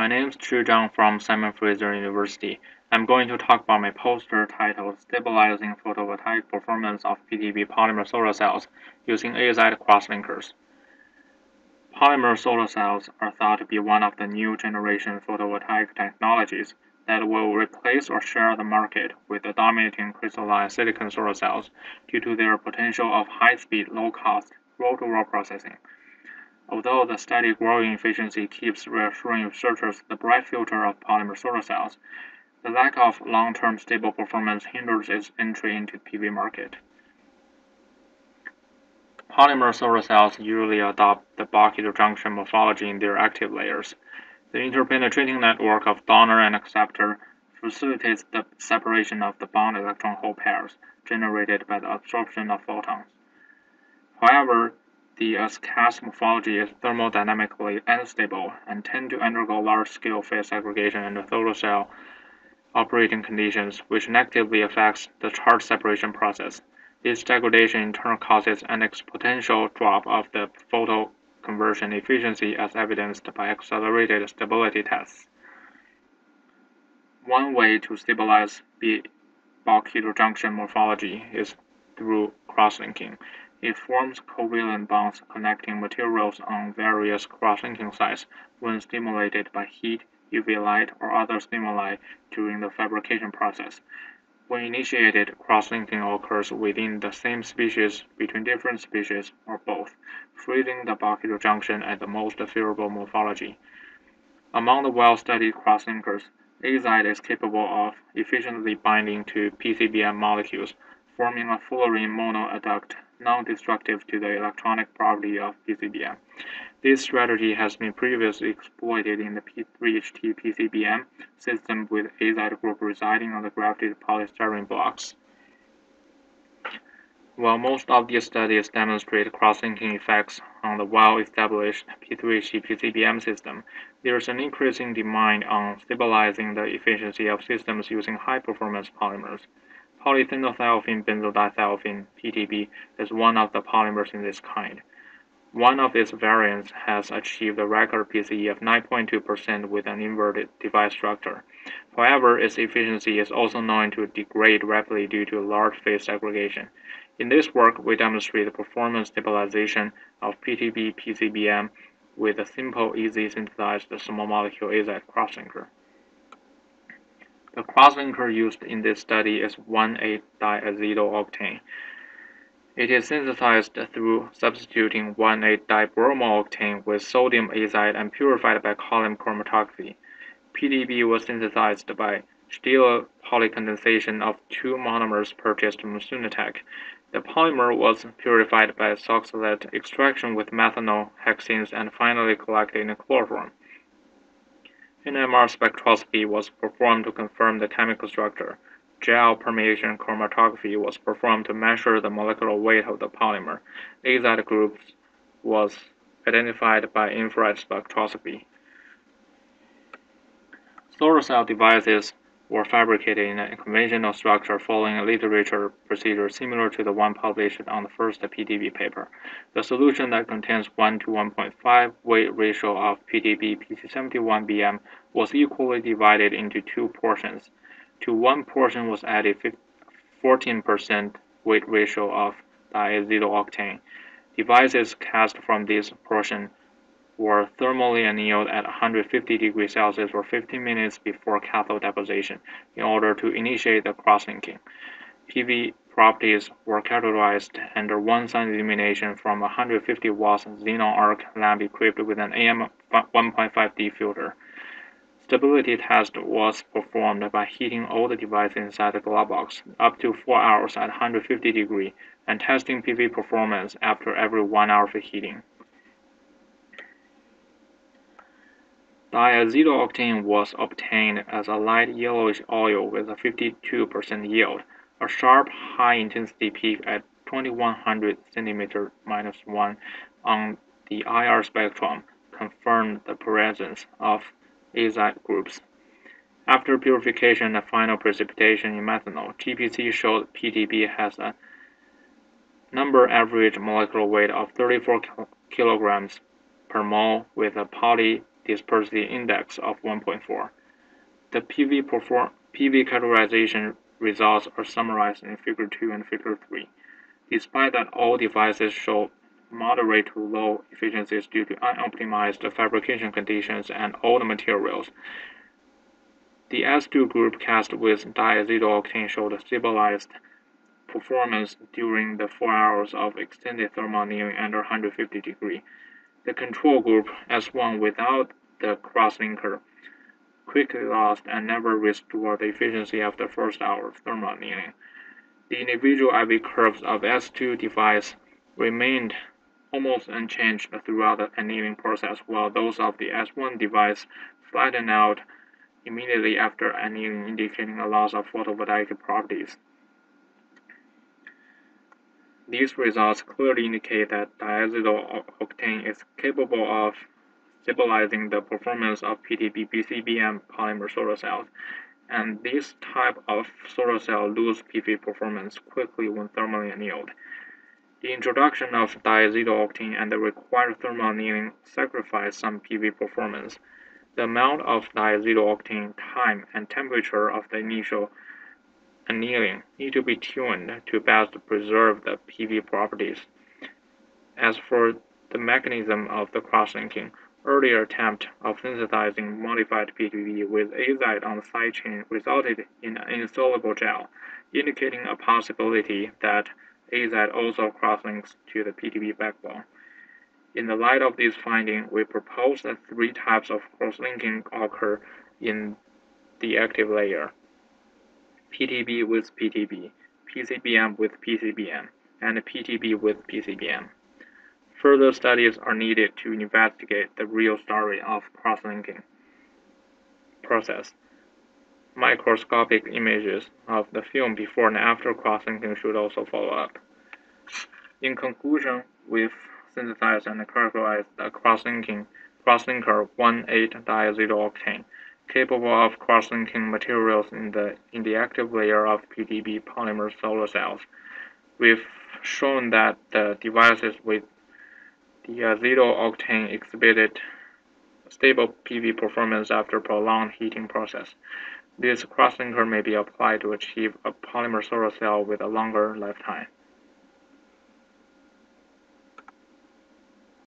My name is Chi Zhang from Simon Fraser University. I'm going to talk about my poster titled Stabilizing Photovoltaic Performance of PTB Polymer Solar Cells Using AZIDE Crosslinkers. Polymer solar cells are thought to be one of the new generation photovoltaic technologies that will replace or share the market with the dominating crystalline silicon solar cells due to their potential of high-speed, low-cost roll-to-roll processing. Although the steady growing efficiency keeps reassuring researchers the bright future of polymer solar cells, the lack of long-term stable performance hinders its entry into the PV market. Polymer solar cells usually adopt the bulk heterojunction morphology in their active layers. The interpenetrating network of donor and acceptor facilitates the separation of the bond electron hole pairs generated by the absorption of photons. However, the uh, as-cast morphology is thermodynamically unstable and tend to undergo large-scale phase segregation under solar cell operating conditions, which negatively affects the charge separation process. This degradation in turn causes an exponential drop of the photo conversion efficiency as evidenced by accelerated stability tests. One way to stabilize the bulk heterojunction morphology is through crosslinking. It forms covalent bonds connecting materials on various cross-linking sites when stimulated by heat, UV light, or other stimuli during the fabrication process. When initiated, cross-linking occurs within the same species between different species or both, freezing the bulk junction at the most favorable morphology. Among the well-studied cross-linkers, azide is capable of efficiently binding to PCBM molecules, forming a fullerene monoadduct non-destructive to the electronic property of PCBM. This strategy has been previously exploited in the P3HT PCBM system with azide group residing on the grafted polystyrene blocks. While most of these studies demonstrate cross-linking effects on the well-established P3HT PCBM system, there is an increasing demand on stabilizing the efficiency of systems using high-performance polymers. Polyethylene benzodiethylene (PTB) is one of the polymers in this kind. One of its variants has achieved a record PCE of 9.2% with an inverted device structure. However, its efficiency is also known to degrade rapidly due to large phase segregation. In this work, we demonstrate the performance stabilization of PTB PCBM with a simple, easy synthesized small molecule azide crosslinker. The crosslinker used in this study is 1,8-diazetyl-octane. It is synthesized through substituting 1,8-dibromo-octane with sodium azide and purified by column chromatography. PTB was synthesized by Stille polycondensation of two monomers purchased from SunaTech. The polymer was purified by Soxhlet extraction with methanol, hexenes, and finally collected in chloroform. NMR spectroscopy was performed to confirm the chemical structure. Gel permeation chromatography was performed to measure the molecular weight of the polymer. Azide groups was identified by infrared spectroscopy. Solar cell devices were fabricated in a conventional structure following a literature procedure similar to the one published on the first PTB paper. The solution that contains 1 to 1.5 weight ratio of PTB PC71BM was equally divided into two portions. To one portion was added 14% weight ratio of diazetyl octane. Devices cast from this portion were thermally annealed at 150 degrees Celsius for 15 minutes before cathode deposition in order to initiate the cross-linking. PV properties were characterized under one-sun illumination from a 150 watts xenon arc lamp equipped with an AM 1.5D filter. Stability test was performed by heating all the devices inside the glove box up to 4 hours at 150 degree and testing PV performance after every 1 hour of heating. Diazetyl-octane was obtained as a light yellowish oil with a 52% yield. A sharp high-intensity peak at 2100 cm minus 1 on the IR spectrum confirmed the presence of azide groups. After purification and final precipitation in methanol, GPC showed PTB has a number average molecular weight of 34 kilograms per mole with a poly dispersity index of 1.4. The PV, perform, PV categorization results are summarized in Figure 2 and Figure 3. Despite that all devices show moderate to low efficiencies due to unoptimized fabrication conditions and old materials, the S2 group cast with diacetyl showed stabilized performance during the 4 hours of extended thermal annealing under 150 degree. The control group, S1 without the crosslinker, quickly lost and never restored the efficiency of the first hour of thermal annealing. The individual IV curves of S2 device remained almost unchanged throughout the annealing process, while those of the S1 device flattened out immediately after annealing, indicating a loss of photovoltaic properties. These results clearly indicate that diacetyl octane is capable of stabilizing the performance of PTB PCBM polymer solar cells, and this type of solar cell lose PV performance quickly when thermally annealed. The introduction of diacetyl octane and the required thermal annealing sacrifice some PV performance. The amount of diacetyl octane, time, and temperature of the initial annealing need to be tuned to best preserve the PV properties. As for the mechanism of the cross-linking, earlier attempt of synthesizing modified PTB with azide on the side chain resulted in an insoluble gel, indicating a possibility that azide also cross-links to the PTB backbone. In the light of this finding, we propose that three types of cross-linking occur in the active layer. PTB with PTB, PCBM with PCBM, and PTB with PCBM. Further studies are needed to investigate the real story of cross-linking process. Microscopic images of the film before and after cross-linking should also follow up. In conclusion, we've synthesized and characterized the cross-linking crosslinker 1,8-diacetyl-octane, capable of cross-linking materials in the in the active layer of PTB polymer solar cells. We've shown that the devices with diacetyl octane exhibited stable PV performance after prolonged heating process. This crosslinker may be applied to achieve a polymer solar cell with a longer lifetime.